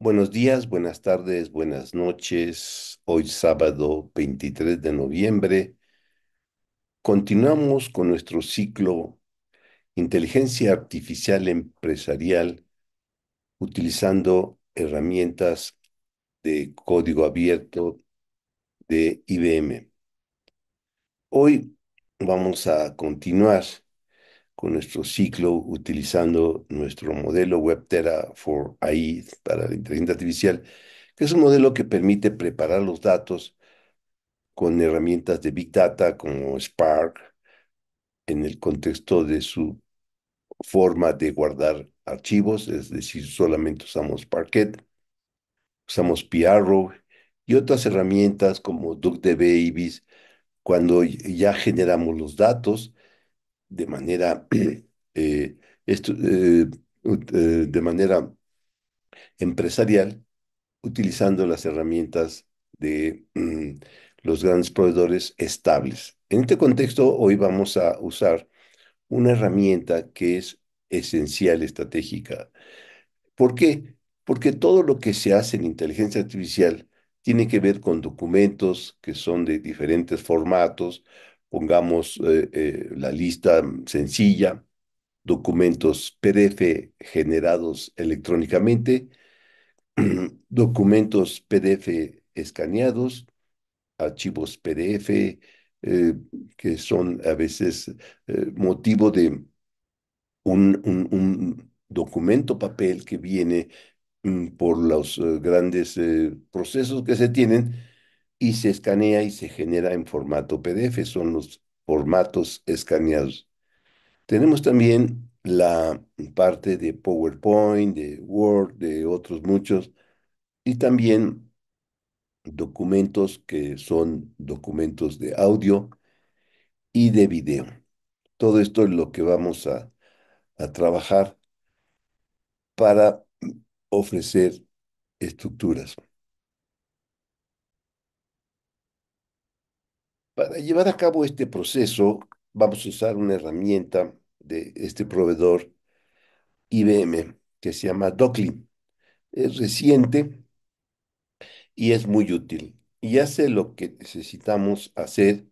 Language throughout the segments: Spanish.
Buenos días, buenas tardes, buenas noches. Hoy sábado 23 de noviembre continuamos con nuestro ciclo Inteligencia Artificial Empresarial utilizando herramientas de código abierto de IBM. Hoy vamos a continuar con nuestro ciclo utilizando nuestro modelo WebTera for AI para la inteligencia artificial, que es un modelo que permite preparar los datos con herramientas de Big Data como Spark en el contexto de su forma de guardar archivos, es decir, solamente usamos Parquet, usamos PRO y otras herramientas como DuckDB, cuando ya generamos los datos de manera, eh, esto, eh, eh, de manera empresarial, utilizando las herramientas de mm, los grandes proveedores estables. En este contexto, hoy vamos a usar una herramienta que es esencial, estratégica. ¿Por qué? Porque todo lo que se hace en inteligencia artificial tiene que ver con documentos que son de diferentes formatos. Pongamos eh, eh, la lista sencilla, documentos PDF generados electrónicamente, documentos PDF escaneados, archivos PDF eh, que son a veces motivo de un, un, documento papel que viene mm, por los grandes procesos que se tienen y se escanea y se genera en formato PDF, son los formatos escaneados. Tenemos también la parte de PowerPoint, de Word, de otros muchos, y también documentos que son documentos de audio y de video. Todo esto es lo que vamos a, a trabajar para ofrecer estructuras. Para llevar a cabo este proceso, vamos a usar una herramienta de este proveedor IBM que se llama Docklin. Es reciente y es muy útil y hace lo que necesitamos hacer,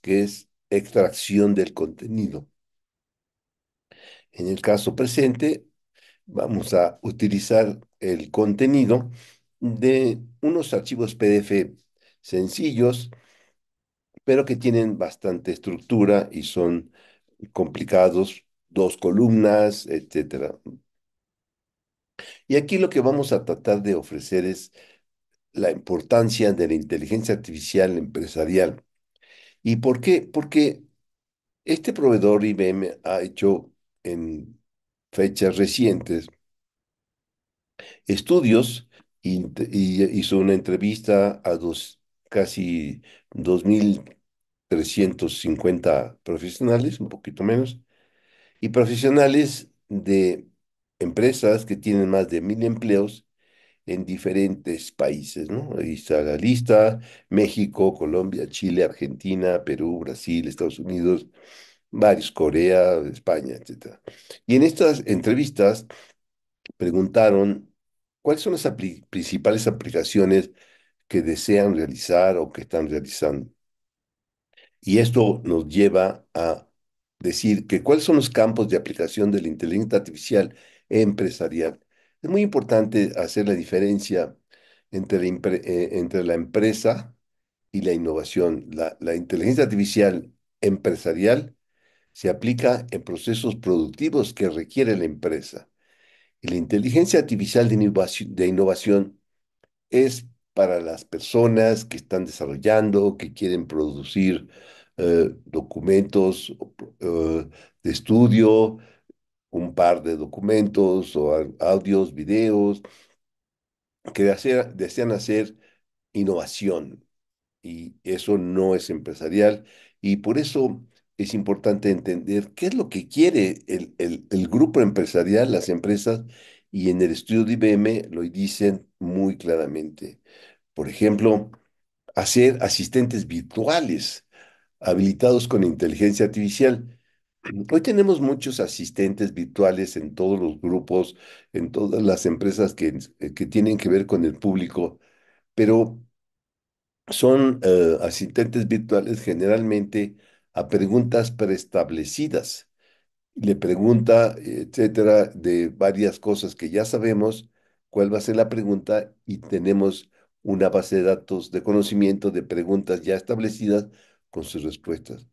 que es extracción del contenido. En el caso presente, vamos a utilizar el contenido de unos archivos PDF sencillos, pero que tienen bastante estructura y son complicados, dos columnas, etc. Y aquí lo que vamos a tratar de ofrecer es la importancia de la inteligencia artificial empresarial. ¿Y por qué? Porque este proveedor IBM ha hecho en fechas recientes estudios y, hizo una entrevista a dos, casi 2.350 profesionales, un poquito menos, y profesionales de empresas que tienen más de mil empleos en diferentes países, ¿no? Ahí está la lista, México, Colombia, Chile, Argentina, Perú, Brasil, Estados Unidos, varios, Corea, España, etc. Y en estas entrevistas preguntaron cuáles son las principales aplicaciones que desean realizar o que están realizando. Y esto nos lleva a decir que cuáles son los campos de aplicación de la inteligencia artificial empresarial. Es muy importante hacer la diferencia entre la, eh, empresa y la innovación. La, inteligencia artificial empresarial se aplica en procesos productivos que requiere la empresa. Y la inteligencia artificial de innovación es para las personas que están desarrollando, que quieren producir eh, documentos eh, de estudio, un par de documentos o audios, videos, que desean hacer innovación. Y eso no es empresarial. Y por eso es importante entender qué es lo que quiere el, el, grupo empresarial, las empresas, y en el estudio de IBM lo dicen muy claramente. Por ejemplo, hacer asistentes virtuales habilitados con inteligencia artificial. Hoy tenemos muchos asistentes virtuales en todos los grupos, en todas las empresas que, que tienen que ver con el público, pero son eh, asistentes virtuales generalmente a preguntas preestablecidas. Le pregunta, etcétera, de varias cosas que ya sabemos cuál va a ser la pregunta y tenemos una base de datos de conocimiento de preguntas ya establecidas con sus respuestas.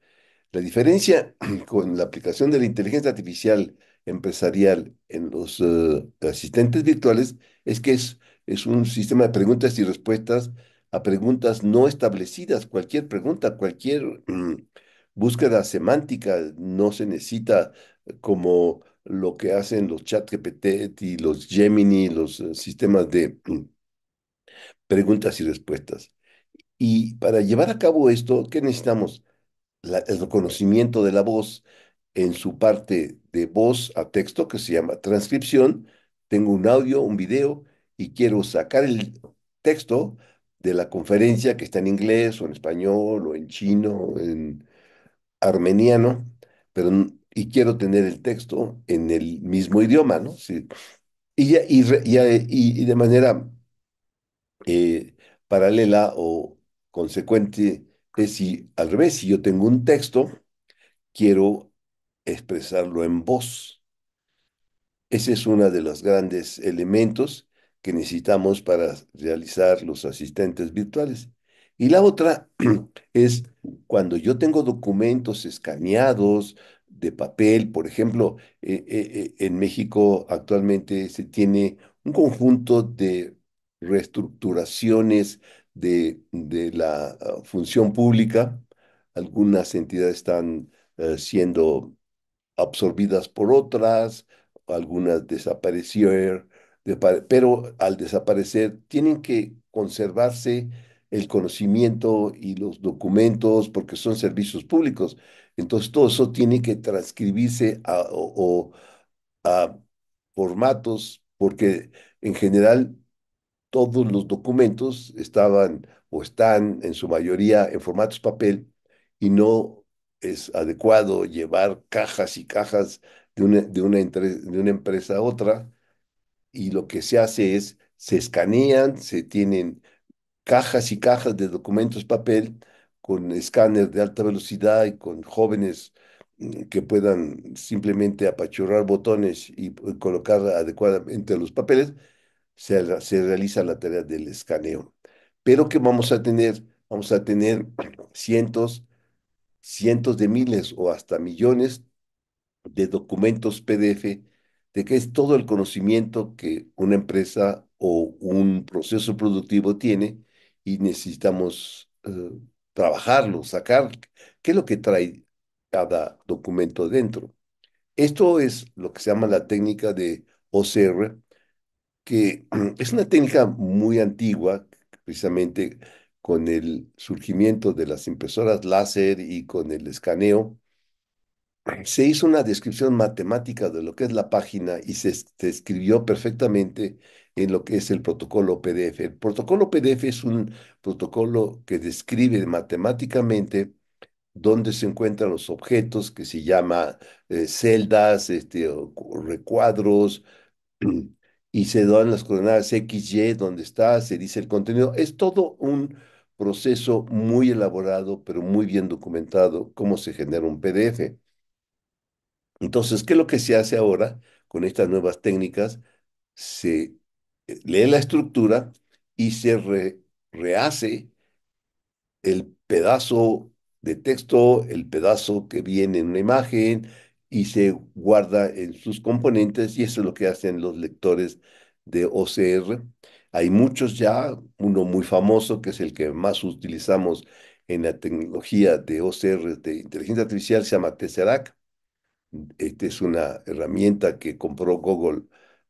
La diferencia con la aplicación de la inteligencia artificial empresarial en los eh, asistentes virtuales es que es, es un sistema de preguntas y respuestas a preguntas no establecidas. Cualquier pregunta, cualquier búsqueda semántica no se necesita eh, como lo que hacen los ChatGPT y los Gemini, los eh, sistemas de mm, preguntas y respuestas. Y para llevar a cabo esto, ¿qué necesitamos? la- el reconocimiento de la voz en su parte de voz a texto, que se llama transcripción. Tengo un audio, un video, y quiero sacar el texto de la conferencia que está en inglés o en español o en chino en armeniano, pero, y quiero tener el texto en el mismo idioma, ¿no? Y, ya- y, re- y, eh, y de manera eh, paralela o consecuente es si al revés, si yo tengo un texto, quiero expresarlo en voz. Ese es uno de los grandes elementos que necesitamos para realizar los asistentes virtuales. Y la otra es cuando yo tengo documentos escaneados de papel, por ejemplo, eh, eh, eh, en México actualmente se tiene un conjunto de reestructuraciones de, de la ah, función pública. Algunas entidades están siendo absorbidas por otras, algunas desaparecieron, pero al desaparecer tienen que conservarse el conocimiento y los documentos porque son servicios públicos. Entonces todo eso tiene que transcribirse a, o, formatos porque en general todos los documentos estaban o están en su mayoría en formatos papel y no es adecuado llevar cajas y cajas de una, de una empresa a otra y lo que se hace es se escanean, se tienen cajas y cajas de documentos papel con escáner de alta velocidad y con jóvenes mm, que puedan simplemente apachurrar botones y eh, colocar adecuadamente los papeles se, se realiza la tarea del escaneo. Pero que vamos a tener, vamos a tener cientos, cientos de miles o hasta millones de documentos PDF, de que es todo el conocimiento que una empresa o un proceso productivo tiene y necesitamos eh, trabajarlo, sacar qué es lo que trae cada documento dentro. Esto es lo que se llama la técnica de OCR, que es una técnica muy antigua, precisamente con el surgimiento de las impresoras láser y con el escaneo, se hizo una descripción matemática de lo que es la página y se es- se escribió perfectamente en lo que es el protocolo PDF. El protocolo PDF es un protocolo que describe matemáticamente dónde se encuentran los objetos que se llama eh, celdas, este, recuadros, y se dan las coordenadas X, Y, donde está, se dice el contenido. Es todo un proceso muy elaborado, pero muy bien documentado, cómo se genera un PDF. Entonces, ¿qué es lo que se hace ahora con estas nuevas técnicas? Se eh, lee la estructura y se re- rehace el pedazo de texto, el pedazo que viene en una imagen y se guarda en sus componentes y eso es lo que hacen los lectores de OCR. Hay muchos ya, uno muy famoso que es el que más utilizamos en la tecnología de OCR de inteligencia artificial, se llama Tesseract esta es una herramienta que compró Google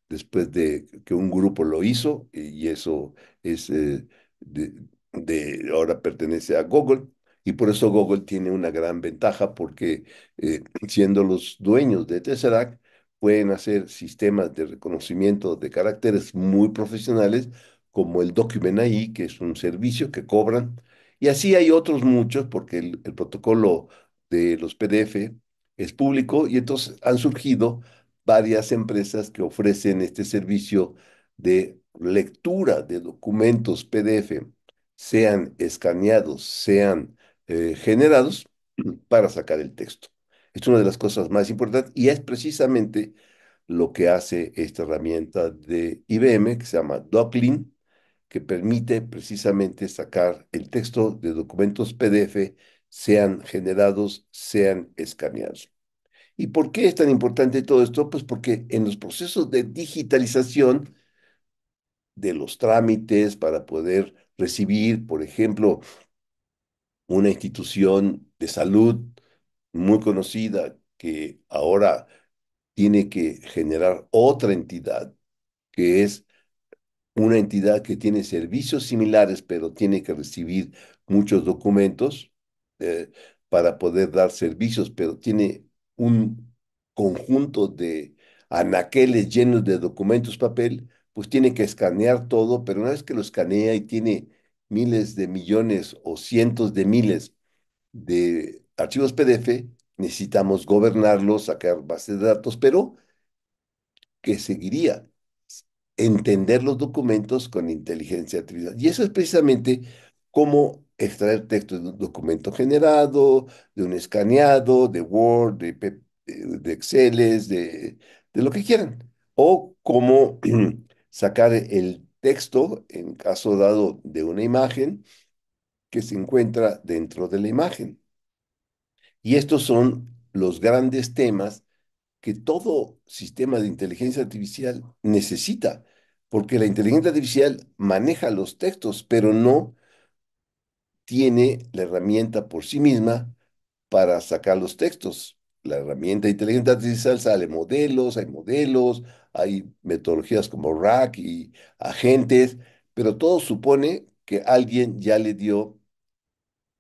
después de que un grupo lo hizo y eso es eh, de, ahora pertenece a Google y por eso Google tiene una gran ventaja porque eh, siendo los dueños de Tesseract pueden hacer sistemas de reconocimiento de caracteres muy profesionales como el Document AI, que es un servicio que cobran. Y así hay otros muchos porque el protocolo de los PDF es público y entonces han surgido varias empresas que ofrecen este servicio de lectura de documentos PDF, sean escaneados, sean eh, generados, para sacar el texto. Es una de las cosas más importantes y es precisamente lo que hace esta herramienta de IBM que se llama Docklin, que permite precisamente sacar el texto de documentos PDF, sean generados, sean escaneados. ¿Y por qué es tan importante todo esto? Pues porque en los procesos de digitalización de los trámites para poder recibir, por ejemplo, una institución de salud muy conocida que ahora tiene que generar otra entidad, que es una entidad que tiene servicios similares, pero tiene que recibir muchos documentos eh, para poder dar servicios, pero tiene un conjunto de anaqueles llenos de documentos, papel, pues tiene que escanear todo, pero una vez que lo escanea y tiene miles de millones o cientos de miles de archivos PDF, necesitamos gobernarlos, sacar bases de datos, pero que seguiría entender los documentos con inteligencia artificial. Y eso es precisamente cómo extraer texto de un documento generado, de un escaneado, de Word, de, de Excel, de, de lo que quieran. O cómo sacar el texto, en caso dado de una imagen, que se encuentra dentro de la imagen. Y estos son los grandes temas que todo sistema de inteligencia artificial necesita, porque la inteligencia artificial maneja los textos, pero no tiene la herramienta por sí misma para sacar los textos. La herramienta de inteligencia artificial sale modelos, hay modelos, hay metodologías como RAC y agentes, pero todo supone que alguien ya le dio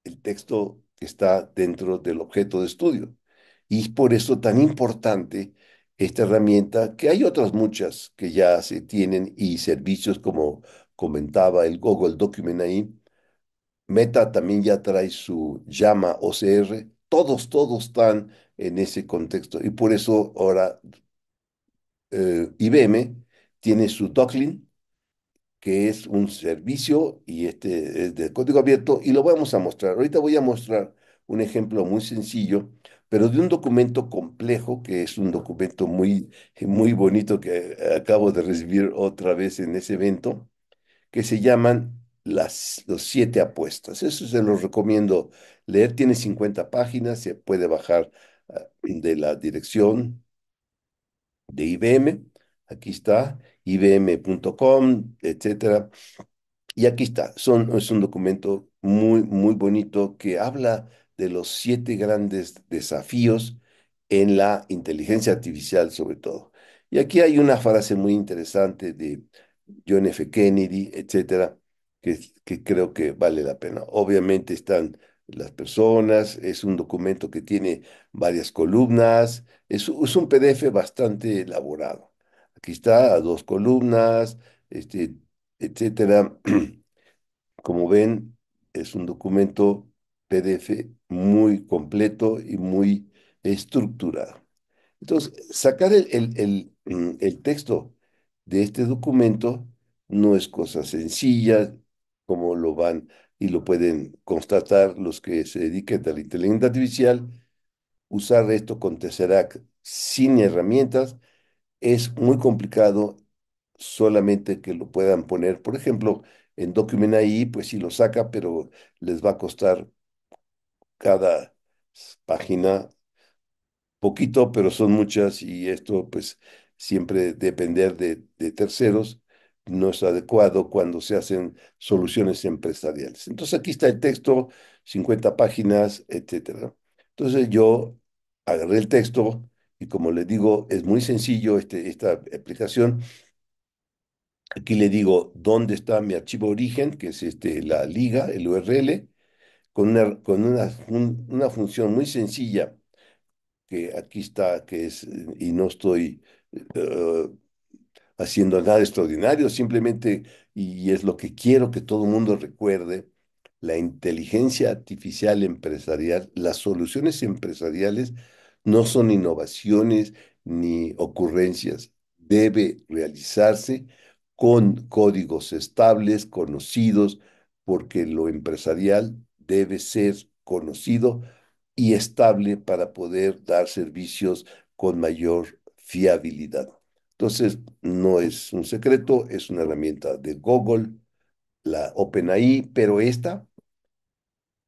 el texto que está dentro del objeto de estudio. Y es por eso tan importante esta herramienta, que hay otras muchas que ya se tienen y servicios como comentaba el Google Document ahí. Meta también ya trae su llama OCR. Todos, todos están en ese contexto. Y por eso ahora eh, IBM tiene su Docklin, que es un servicio y este es de código abierto y lo vamos a mostrar. Ahorita voy a mostrar un ejemplo muy sencillo, pero de un documento complejo, que es un documento muy, muy bonito que acabo de recibir otra vez en ese evento, que se llaman las los siete apuestas. Eso se los recomiendo leer. Tiene 50 páginas, se puede bajar ah, de la dirección de IBM. Aquí está, ibm.com, etcétera. Y aquí está, Son, es un documento muy, muy bonito que habla de los siete grandes desafíos en la inteligencia artificial sobre todo. Y aquí hay una frase muy interesante de John F. Kennedy, etcétera, que, creo que vale la pena. Obviamente están las personas, es un documento que tiene varias columnas, es, un PDF bastante elaborado. Aquí está, a dos columnas, este, etcétera. Como ven, es un documento PDF muy completo y muy estructurado. Entonces, sacar el, el, mm, el, texto de este documento no es cosa sencilla, como lo van y lo pueden constatar los que se dediquen a la inteligencia artificial. Usar esto con Tesseract sin herramientas es muy complicado solamente que lo puedan poner, por ejemplo, en Document AI, pues sí lo saca, pero les va a costar cada página poquito, pero son muchas y esto pues siempre depender de, terceros no es adecuado cuando se hacen soluciones empresariales. Entonces aquí está el texto, 50 páginas, etcétera. Entonces yo agarré el texto y como les digo, es muy sencillo este, esta aplicación. Aquí le digo dónde está mi archivo origen, que es este, la liga, el URL, con una, con una, una función muy sencilla, que aquí está, que es, y no estoy eh, haciendo nada extraordinario, simplemente, y es lo que quiero que todo el mundo recuerde, la inteligencia artificial empresarial, las soluciones empresariales No son innovaciones ni ocurrencias. Debe realizarse con códigos estables, conocidos, porque lo empresarial debe ser conocido y estable para poder dar servicios con mayor fiabilidad. Entonces, no es un secreto, es una herramienta de Google, la OpenAI, pero esta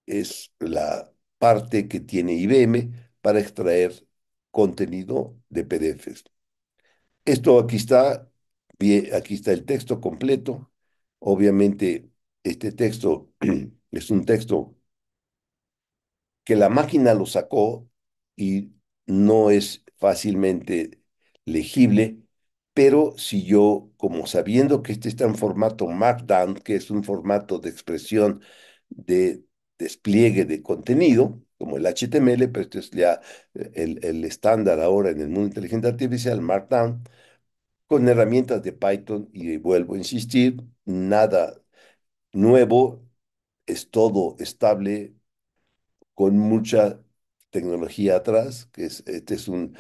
es la parte que tiene IBM para extraer contenido de PDFs. Esto aquí está, aquí está el texto completo. Obviamente, este texto es un texto que la máquina lo sacó y no es fácilmente legible, pero si yo, como sabiendo que este está en formato Markdown, que es un formato de expresión de despliegue de contenido, como el HTML, pero esto es ya el, el estándar ahora en el mundo inteligente artificial, Markdown, con herramientas de Python, y vuelvo a insistir, nada nuevo, es todo estable, con mucha tecnología atrás, que es, este es un,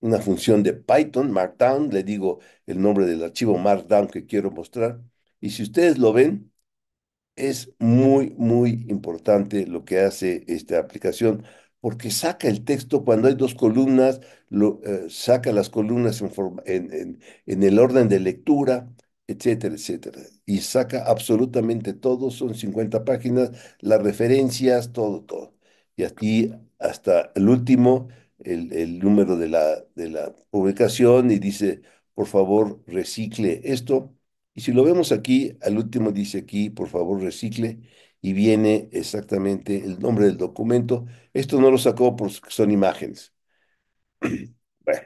una función de Python, Markdown, le digo el nombre del archivo Markdown que quiero mostrar, y si ustedes lo ven, es muy, muy importante lo que hace esta aplicación, porque saca el texto cuando hay dos columnas, lo, eh, saca las columnas en, en, en, en el orden de lectura, etcétera, etcétera. Y saca absolutamente todo, son 50 páginas, las referencias, todo, todo. Y aquí hasta el último, el, número de la, de la publicación y dice, por favor, recicle esto. Y si lo vemos aquí, al último dice aquí, por favor, recicle, y viene exactamente el nombre del documento. Esto no lo sacó porque son imágenes. Bueno,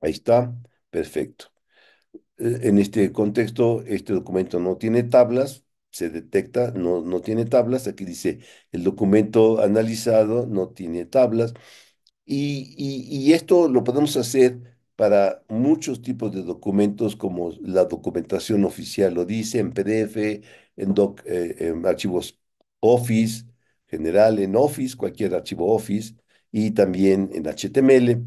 ahí está, perfecto. Eh, en este contexto, este documento no tiene tablas, se detecta, no, no tiene tablas. Aquí dice, el documento analizado no tiene tablas. Y, y, esto lo podemos hacer para muchos tipos de documentos, como la documentación oficial lo dice, en PDF, en, doc, eh, en archivos Office, general en Office, cualquier archivo Office, y también en HTML,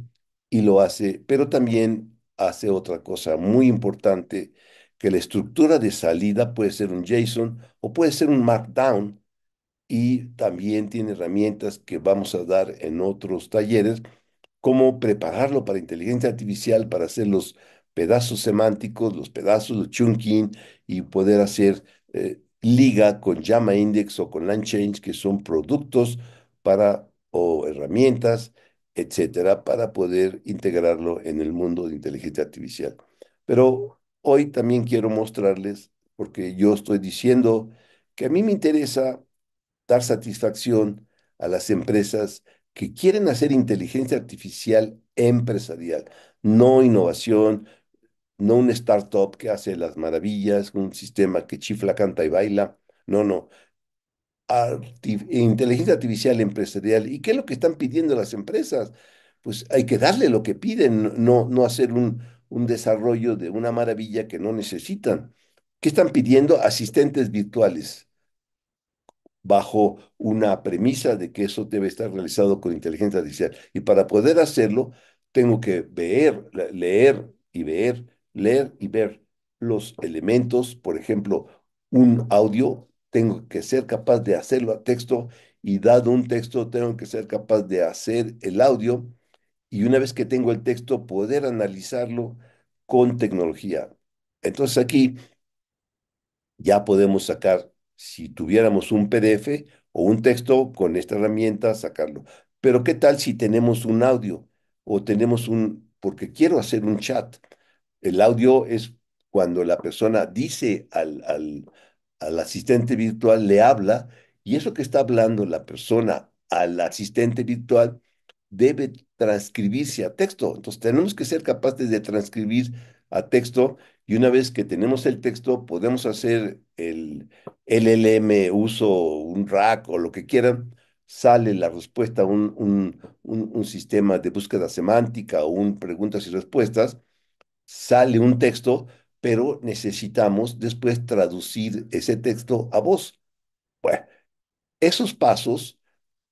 y lo hace, pero también hace otra cosa muy importante, que la estructura de salida puede ser un JSON o puede ser un Markdown, y también tiene herramientas que vamos a dar en otros talleres, cómo prepararlo para inteligencia artificial, para hacer los pedazos semánticos, los pedazos de chunking y poder hacer eh, liga con Llama Index o con LangChain, que son productos para o herramientas, etcétera, para poder integrarlo en el mundo de inteligencia artificial. Pero hoy también quiero mostrarles, porque yo estoy diciendo que a mí me interesa dar satisfacción a las empresas que quieren hacer inteligencia artificial empresarial, no innovación, no un startup que hace las maravillas, un sistema que chifla, canta y baila. No, no. inteligencia artificial empresarial. ¿Y qué es lo que están pidiendo las empresas? Pues hay que darle lo que piden, no, no hacer un, un desarrollo de una maravilla que no necesitan. ¿Qué están pidiendo? Asistentes virtuales bajo una premisa de que eso debe estar realizado con inteligencia artificial. Y para poder hacerlo, tengo que ver, leer y ver, leer y ver los elementos, por ejemplo, un audio, tengo que ser capaz de hacerlo a texto y dado un texto, tengo que ser capaz de hacer el audio y una vez que tengo el texto, poder analizarlo con tecnología. Entonces aquí ya podemos sacar si tuviéramos un PDF o un texto con esta herramienta, sacarlo. Pero ¿qué tal si tenemos un audio o tenemos un, porque quiero hacer un chat? El audio es cuando la persona dice al, al, al asistente virtual, le habla, y eso que está hablando la persona al asistente virtual debe transcribirse a texto. Entonces tenemos que ser capaces de transcribir a texto y una vez que tenemos el texto podemos hacer el LLM uso, un rack o lo que quieran, sale la respuesta a un, un, un, sistema de búsqueda semántica o un preguntas y respuestas, sale un texto, pero necesitamos después traducir ese texto a voz. Bueno, esos pasos,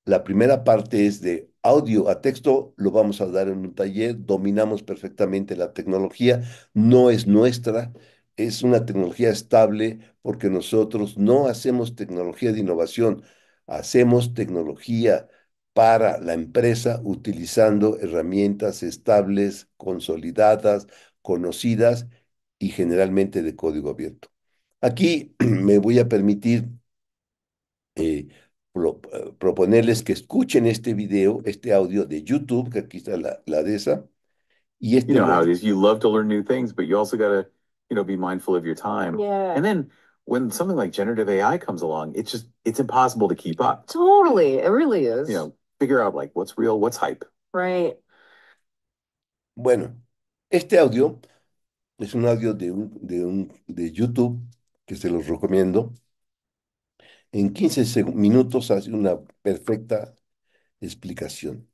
la primera parte es de audio a texto lo vamos a dar en un taller, dominamos perfectamente la tecnología, no es nuestra, es una tecnología estable porque nosotros no hacemos tecnología de innovación, hacemos tecnología para la empresa utilizando herramientas estables, consolidadas, conocidas y generalmente de código abierto. Aquí me voy a permitir eh, pro- eh, proponerles que escuchen este video, este audio de YouTube, que aquí está la, la de esa, y You este know lo, how it is. You love to learn new things, but you also got to, you know, be mindful of your time. Yeah. And then when something like generative AI comes along, it's just, it's impossible to keep up. Totally. It really is. You know, figure out like what's real, what's hype. Right. bueno, este audio es un audio de, un, de, un, de YouTube que se los recomiendo. En 15 seg- minutos hace una perfecta explicación.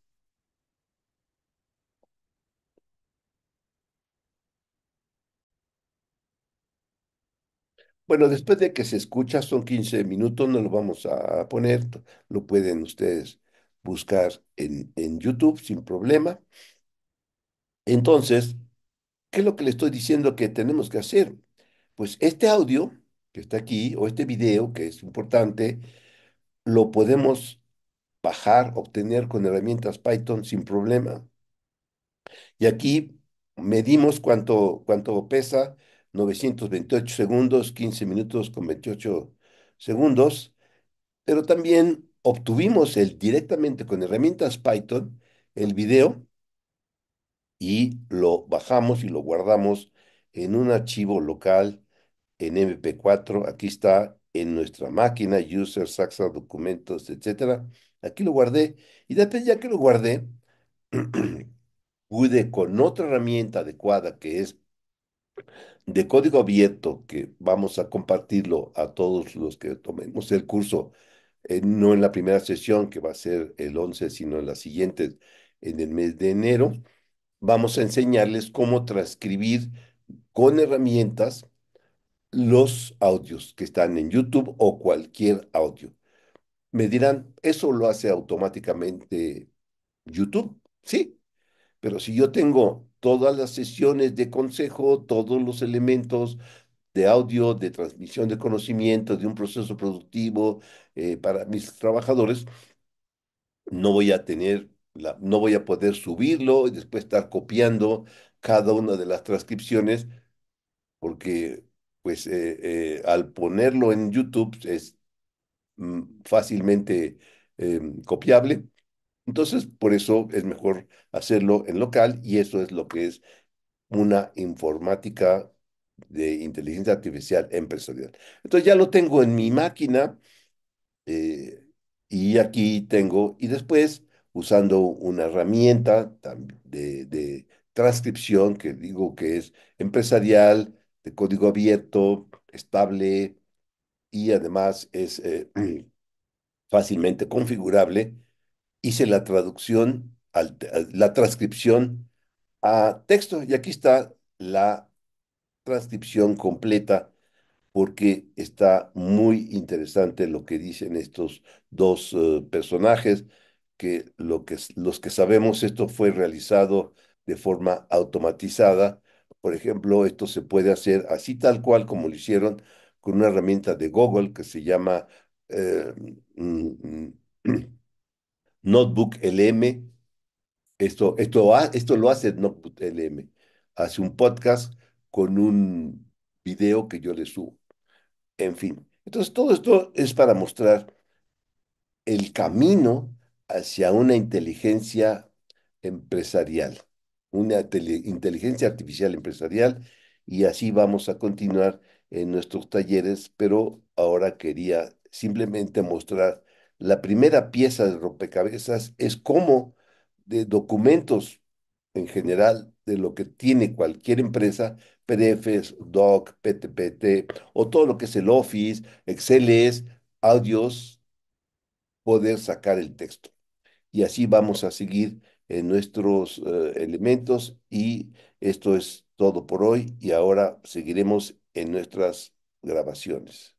Bueno, después de que se escucha, son 15 minutos, no lo vamos a poner, lo pueden ustedes buscar en, en YouTube sin problema. Entonces, ¿qué es lo que le estoy diciendo que tenemos que hacer? Pues este audio que está aquí, o este video que es importante, lo podemos bajar, obtener con herramientas Python sin problema. Y aquí medimos cuánto, cuánto pesa, 928 segundos, 15 minutos con 28 segundos, pero también obtuvimos el, directamente con herramientas Python el video y lo bajamos y lo guardamos en un archivo local en MP4. Aquí está en nuestra máquina, user, saxa, documentos, etcétera. Aquí lo guardé y después ya que lo guardé, pude con otra herramienta adecuada que es de código abierto, que vamos a compartirlo a todos los que tomemos el curso, eh, no en la primera sesión, que va a ser el 11, sino en la siguiente, en el mes de enero, vamos a enseñarles cómo transcribir con herramientas los audios que están en YouTube o cualquier audio. Me dirán, ¿eso lo hace automáticamente YouTube? Sí, pero si yo tengo todas las sesiones de consejo, todos los elementos de audio, de transmisión de conocimiento, de un proceso productivo eh, para mis trabajadores, no voy a tener, no voy a poder subirlo y después estar copiando cada una de las transcripciones, porque pues eh, eh, al ponerlo en YouTube es mm, fácilmente em, copiable. Entonces, por eso es mejor hacerlo en local y eso es lo que es una informática de inteligencia artificial empresarial. Entonces ya lo tengo en mi máquina eh, y aquí tengo, y después usando una herramienta de transcripción que digo que es empresarial, de código abierto, estable y además es eh, fácilmente configurable, hice la traducción, al- la transcripción a texto y aquí está la transcripción completa porque está muy interesante lo que dicen estos dos eh, personajes, que, lo que los que sabemos esto fue realizado de forma automatizada. Por ejemplo, esto se puede hacer así tal cual como lo hicieron con una herramienta de Google que se llama eh, mm, mm, Notebook LM. Esto, esto, esto lo hace Notebook LM. Hace un podcast con un video que yo le subo. En fin, entonces todo esto es para mostrar el camino hacia una inteligencia empresarial, una inteligencia artificial empresarial, y así vamos a continuar en nuestros talleres, pero ahora quería simplemente mostrar la primera pieza de rompecabezas es cómo de documentos en general de lo que tiene cualquier empresa, PDFs, Doc, PTPT o todo lo que es el Office, Exceles, audios, poder sacar el texto. Y así vamos a seguir en nuestros eh, elementos y esto es todo por hoy y ahora seguiremos en nuestras grabaciones.